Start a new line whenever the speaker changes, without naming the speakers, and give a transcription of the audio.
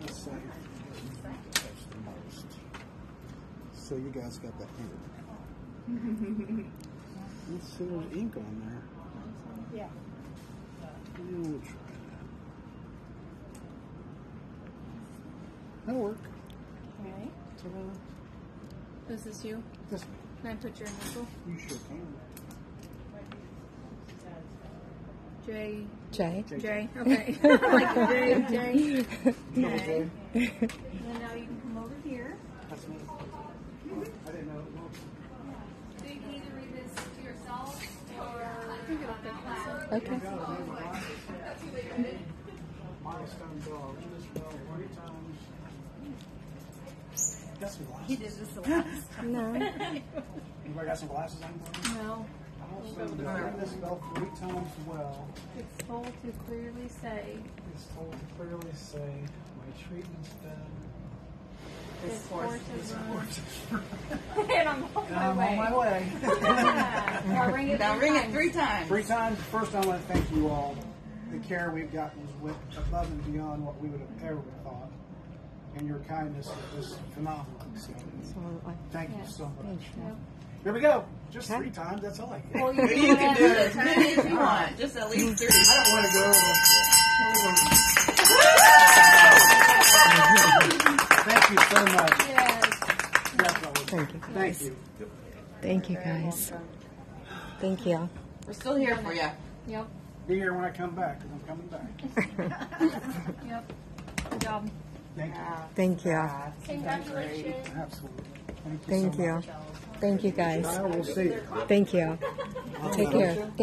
want to say that's the most. So you guys got that ink. Let's see, there's ink on there.
Yeah.
We'll try that. That'll work.
Okay.
Ta-da.
Is this you?
This
Can I put your initial?
you sure can.
J.
Jay.
J. Okay. like J. J.
Double
Okay.
J.
And now you can come over here.
That's me. Mm-hmm. I didn't know. Well,
So you can either read this to yourself or uh,
Okay.
Milestone dog. In this well three times. Got some glasses.
He did this the last.
No.
Anybody got some glasses on?
No.
Also, ring this bell three times well.
It's told to clearly say
It's told to clearly say, my treatment's been.
this horse is and I'm on
And
my
I'm
way.
on my way.
Or ring it
Now ring it
times.
three times.
Three times. First, I want to thank you all. The care we've gotten is with above and beyond what we would have ever thought. And your kindness is just phenomenal. So, thank you so much.
Yep.
Here we go. Just three times. That's all I get.
Well, you
You can do it as many as you want, just at least three.
I don't want to go over. Thank you so much.
Yes.
Definitely.
Thank you.
Thank you.
Thank you, guys. Thank you.
We're still here for you.
Yep.
Be here when I come back, because I'm coming back.
Yep. Good job.
Thank you.
Thank you.
Congratulations.
Absolutely. Thank you
Thank
so
you. Thank you, guys. Thank you. Take care. Thank